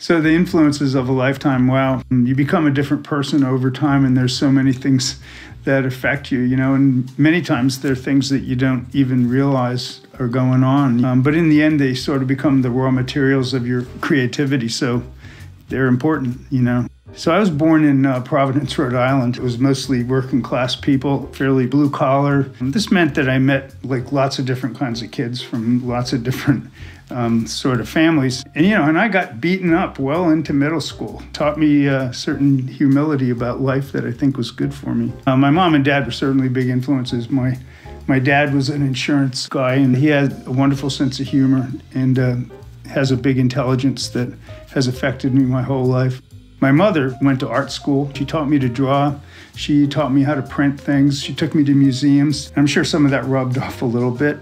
So the influences of a lifetime, wow, you become a different person over time, and there's so many things that affect you, you know, and many times they're things that you don't even realize are going on. Um, but in the end, they sort of become the raw materials of your creativity. So they're important, you know. So I was born in uh, Providence, Rhode Island. It was mostly working class people, fairly blue collar. This meant that I met like lots of different kinds of kids from lots of different um, sort of families. And you know, and I got beaten up well into middle school. Taught me uh, certain humility about life that I think was good for me. Uh, my mom and dad were certainly big influences. My my dad was an insurance guy, and he had a wonderful sense of humor and uh, has a big intelligence that has affected me my whole life. My mother went to art school. She taught me to draw. She taught me how to print things. She took me to museums. I'm sure some of that rubbed off a little bit.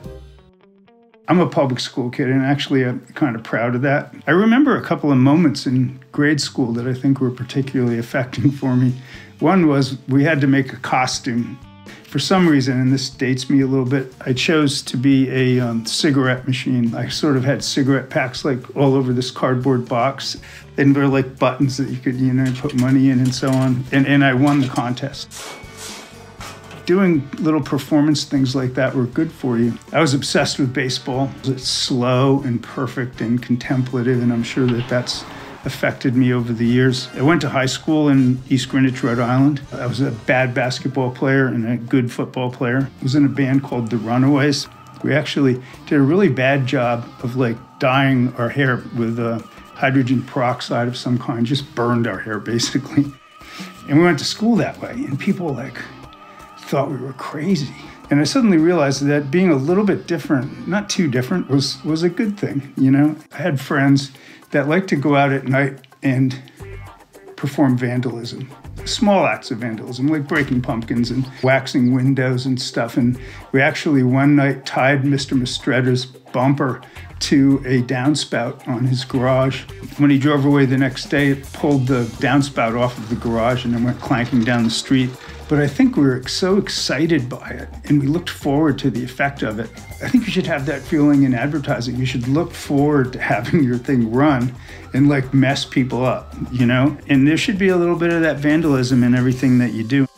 I'm a public school kid, and actually, I'm kind of proud of that. I remember a couple of moments in grade school that I think were particularly affecting for me. One was we had to make a costume. For some reason, and this dates me a little bit, I chose to be a um, cigarette machine. I sort of had cigarette packs like all over this cardboard box, and they're like buttons that you could, you know, put money in and so on. And, and I won the contest doing little performance things like that were good for you. I was obsessed with baseball. It's slow and perfect and contemplative, and I'm sure that that's affected me over the years. I went to high school in East Greenwich, Rhode Island. I was a bad basketball player and a good football player. I was in a band called The Runaways. We actually did a really bad job of like dyeing our hair with uh, hydrogen peroxide of some kind, just burned our hair basically. And we went to school that way, and people like, thought we were crazy. And I suddenly realized that being a little bit different, not too different, was, was a good thing. You know, I had friends that liked to go out at night and perform vandalism, small acts of vandalism, like breaking pumpkins and waxing windows and stuff. And we actually one night tied Mr. Mistretta's bumper to a downspout on his garage. When he drove away the next day, it pulled the downspout off of the garage and then went clanking down the street. But I think we were so excited by it and we looked forward to the effect of it. I think you should have that feeling in advertising. You should look forward to having your thing run and like mess people up, you know? And there should be a little bit of that vandalism in everything that you do.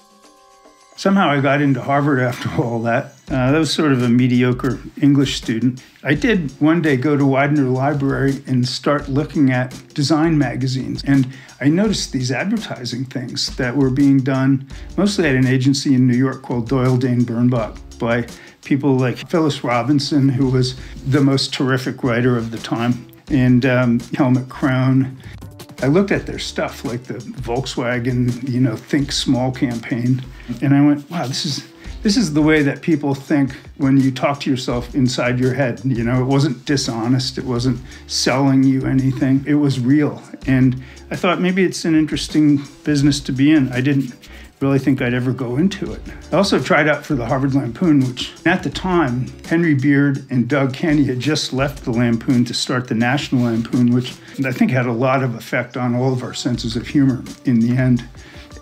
Somehow I got into Harvard after all that. Uh, that was sort of a mediocre English student. I did one day go to Widener Library and start looking at design magazines. And I noticed these advertising things that were being done mostly at an agency in New York called Doyle Dane Bernbach by people like Phyllis Robinson, who was the most terrific writer of the time, and um, Helmut Krone I looked at their stuff, like the Volkswagen, you know, Think Small campaign, and I went, wow, this is this is the way that people think when you talk to yourself inside your head. You know, it wasn't dishonest, it wasn't selling you anything, it was real. And I thought maybe it's an interesting business to be in. I didn't really think I'd ever go into it. I also tried out for the Harvard Lampoon, which at the time, Henry Beard and Doug Kenney had just left the Lampoon to start the National Lampoon, which I think had a lot of effect on all of our senses of humor in the end.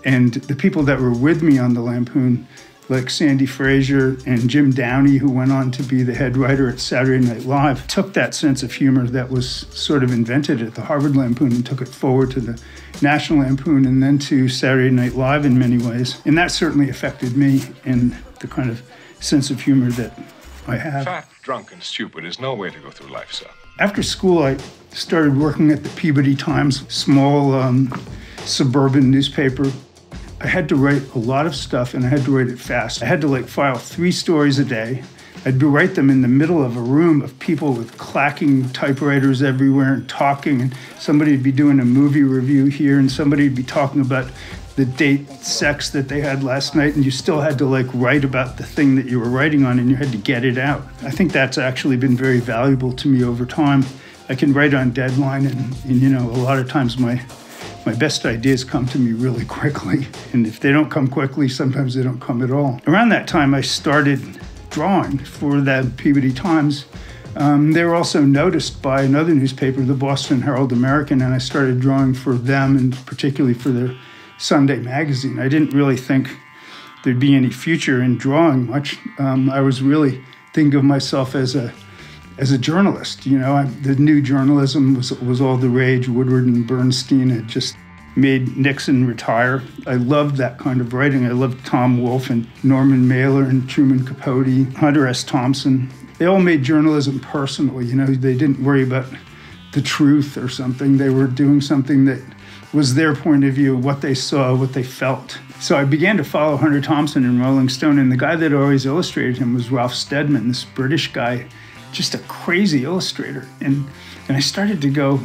And the people that were with me on the Lampoon like Sandy Frazier and Jim Downey, who went on to be the head writer at Saturday Night Live, took that sense of humor that was sort of invented at the Harvard Lampoon and took it forward to the National Lampoon and then to Saturday Night Live in many ways. And that certainly affected me in the kind of sense of humor that I have. Fat, drunk, and stupid is no way to go through life, sir. After school, I started working at the Peabody Times, small um, suburban newspaper I had to write a lot of stuff and I had to write it fast. I had to like file three stories a day. I'd be write them in the middle of a room of people with clacking typewriters everywhere and talking, and somebody would be doing a movie review here, and somebody would be talking about the date sex that they had last night, and you still had to like write about the thing that you were writing on, and you had to get it out. I think that's actually been very valuable to me over time. I can write on deadline, and, and you know, a lot of times my my best ideas come to me really quickly. And if they don't come quickly, sometimes they don't come at all. Around that time, I started drawing for the Peabody Times. Um, they were also noticed by another newspaper, the Boston Herald American, and I started drawing for them and particularly for their Sunday magazine. I didn't really think there'd be any future in drawing much. Um, I was really thinking of myself as a as a journalist. You know, I, the new journalism was was all the rage. Woodward and Bernstein had just made Nixon retire. I loved that kind of writing. I loved Tom Wolfe and Norman Mailer and Truman Capote, Hunter S. Thompson. They all made journalism personal. You know, they didn't worry about the truth or something. They were doing something that was their point of view, what they saw, what they felt. So I began to follow Hunter Thompson in Rolling Stone, and the guy that always illustrated him was Ralph Steadman, this British guy, just a crazy illustrator. And and I started to go,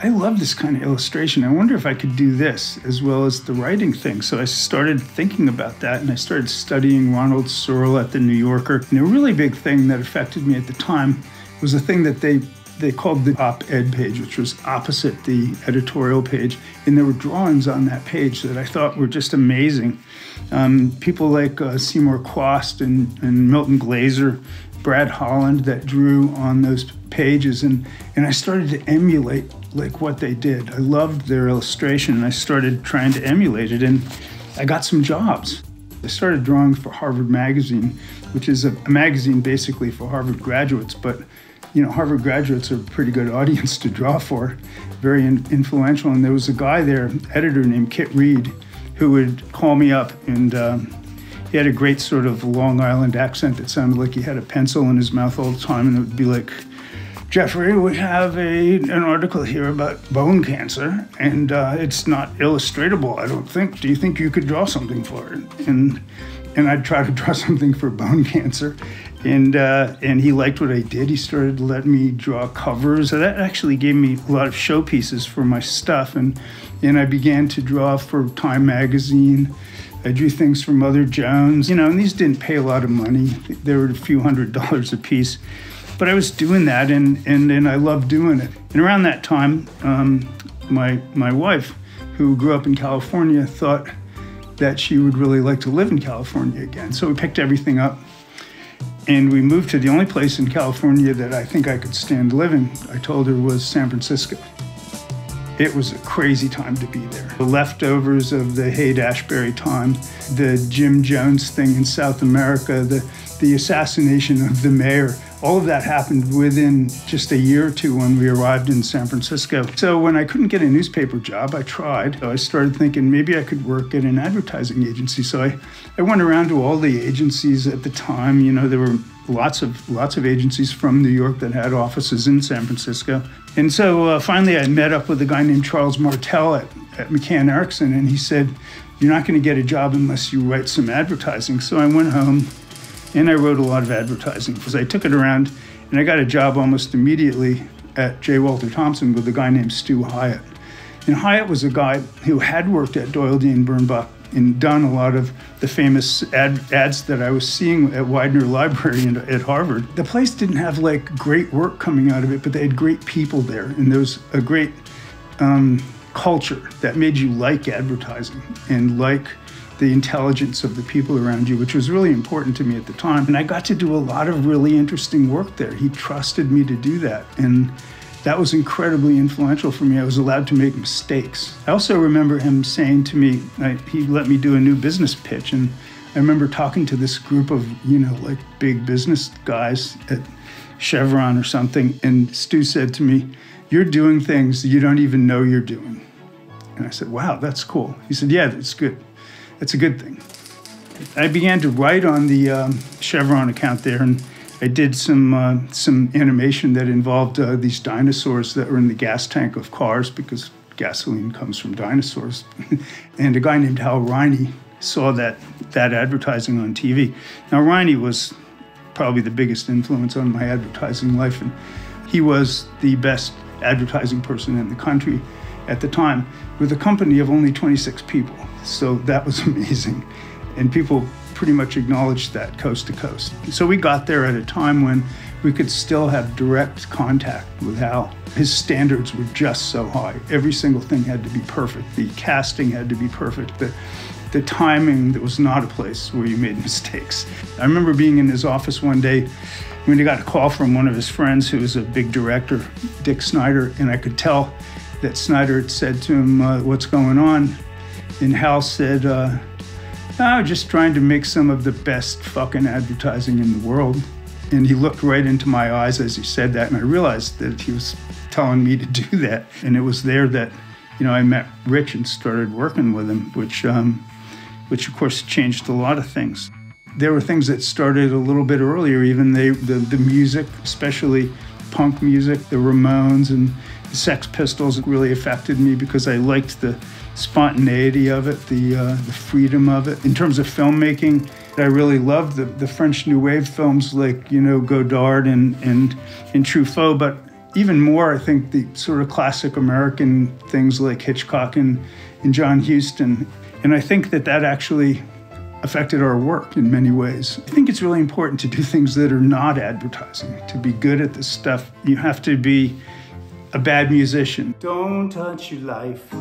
I love this kind of illustration. I wonder if I could do this as well as the writing thing. So I started thinking about that and I started studying Ronald Searle at the New Yorker. And a really big thing that affected me at the time was a thing that they they called the op-ed page, which was opposite the editorial page, and there were drawings on that page that I thought were just amazing. Um, people like uh, Seymour Chwast and, and Milton Glaser, Brad Holland that drew on those pages, and and I started to emulate like what they did. I loved their illustration, and I started trying to emulate it, and I got some jobs. I started drawing for Harvard Magazine, which is a, a magazine basically for Harvard graduates, but you know, Harvard graduates are a pretty good audience to draw for, very in, influential. And there was a guy there, editor named Kit Reed, who would call me up and um, he had a great sort of Long Island accent that sounded like he had a pencil in his mouth all the time, and it would be like, Jeffrey, we have a, an article here about bone cancer, and uh, it's not illustratable, I don't think. Do you think you could draw something for it? And and I'd try to draw something for bone cancer, and uh, and he liked what I did. He started letting me draw covers. So that actually gave me a lot of showpieces for my stuff, and and I began to draw for Time magazine. I drew things for Mother Jones, you know, and these didn't pay a lot of money. They were a few hundred dollars a piece, but I was doing that, and and and I loved doing it. And around that time, um, my my wife, who grew up in California, thought that she would really like to live in California again. So we picked everything up and we moved to the only place in California that I think I could stand living. I told her was San Francisco. It was a crazy time to be there. The leftovers of the Haight Ashbury time, the Jim Jones thing in South America, the, the assassination of the mayor, all of that happened within just a year or two when we arrived in San Francisco. So when I couldn't get a newspaper job, I tried. I started thinking maybe I could work at an advertising agency. So I, I went around to all the agencies at the time. You know, there were lots of lots of agencies from New York that had offices in San Francisco. And so uh, finally I met up with a guy named Charles Martel at, at McCann Erickson and he said, you're not going to get a job unless you write some advertising. So I went home and I wrote a lot of advertising because I took it around and I got a job almost immediately at J. Walter Thompson with a guy named Stu Hyatt. And Hyatt was a guy who had worked at Doyle Dane Bernbach and done a lot of the famous ad, ads that I was seeing at Widener Library and at Harvard. The place didn't have like great work coming out of it, but they had great people there, and there was a great um, culture that made you like advertising and like the intelligence of the people around you, which was really important to me at the time. And I got to do a lot of really interesting work there. He trusted me to do that. And that was incredibly influential for me. I was allowed to make mistakes. I also remember him saying to me, I, he let me do a new business pitch. And I remember talking to this group of, you know, like big business guys at Chevron or something. And Stu said to me, You're doing things you don't even know you're doing. And I said, Wow, that's cool. He said, Yeah, that's good. That's a good thing. I began to write on the um, Chevron account there, and I did some uh, some animation that involved uh, these dinosaurs that were in the gas tank of cars because gasoline comes from dinosaurs. and a guy named Hal Riney saw that that advertising on TV. Now Riney was probably the biggest influence on my advertising life, and he was the best advertising person in the country at the time with a company of only 26 people. So that was amazing. And people pretty much acknowledged that coast to coast. So we got there at a time when we could still have direct contact with Hal. His standards were just so high. Every single thing had to be perfect. The casting had to be perfect. The, the timing, that was not a place where you made mistakes. I remember being in his office one day when he got a call from one of his friends who was a big director, Dick Snyder, and I could tell that Snyder had said to him, uh, What's going on? And Hal said, uh, oh, just trying to make some of the best fucking advertising in the world. And he looked right into my eyes as he said that, and I realized that he was telling me to do that. And it was there that, you know, I met Rich and started working with him, which, um, which of course changed a lot of things. There were things that started a little bit earlier, even they, the, the music, especially punk music, the Ramones and the Sex Pistols really affected me because I liked the spontaneity of it, the, uh, the freedom of it. In terms of filmmaking, I really loved the, the French New Wave films like, you know, Godard and, and, and Truffaut, but even more, I think the sort of classic American things like Hitchcock and, and John Huston. And I think that that actually affected our work in many ways. I think it's really important to do things that are not advertising. To be good at this stuff, you have to be a bad musician. Don't touch your life.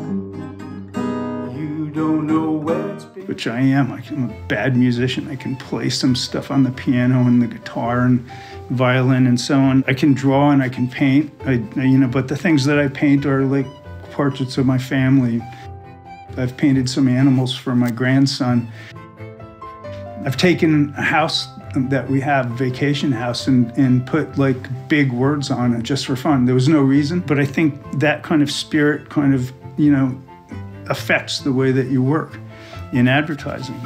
Don't know where it's been. Which I am. I'm a bad musician. I can play some stuff on the piano and the guitar and violin and so on. I can draw and I can paint. I, you know, but the things that I paint are like portraits of my family. I've painted some animals for my grandson. I've taken a house that we have, vacation house, and, and put like big words on it just for fun. There was no reason, but I think that kind of spirit kind of, you know, affects the way that you work in advertising.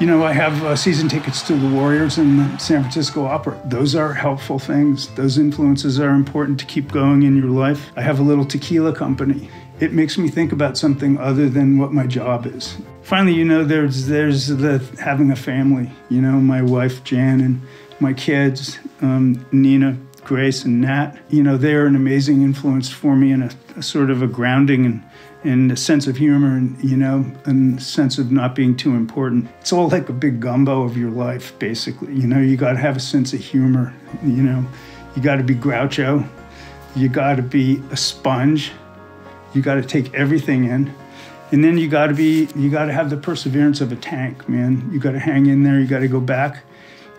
You know, I have uh, season tickets to the Warriors and the San Francisco Opera. Those are helpful things. Those influences are important to keep going in your life. I have a little tequila company. It makes me think about something other than what my job is. Finally, you know, there's there's the having a family. You know, my wife Jan and my kids, um, Nina, Grace, and Nat. You know, they're an amazing influence for me and a, a sort of a grounding and and a sense of humor and you know and sense of not being too important. It's all like a big gumbo of your life basically. You know you got to have a sense of humor you know. You got to be groucho. You got to be a sponge. You got to take everything in. And then you got to be you got to have the perseverance of a tank man. You got to hang in there. You got to go back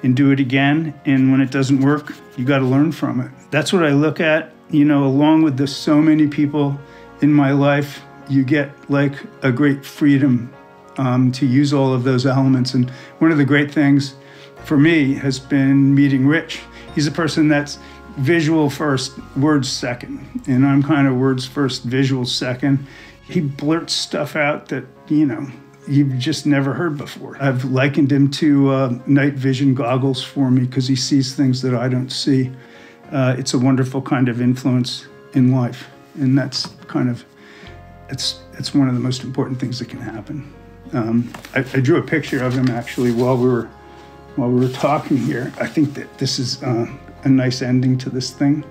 and do it again. And when it doesn't work you got to learn from it. That's what i look at you know along with the so many people in my life you get like a great freedom um, to use all of those elements. And one of the great things for me has been meeting Rich. He's a person that's visual first, words second. And I'm kind of words first, visual second. He blurts stuff out that, you know, you've just never heard before. I've likened him to uh, night vision goggles for me because he sees things that I don't see. Uh, it's a wonderful kind of influence in life. And that's kind of it's it's one of the most important things that can happen. Um, I, I, drew a picture of him actually while we were while we were talking here. I think that this is uh, a nice ending to this thing.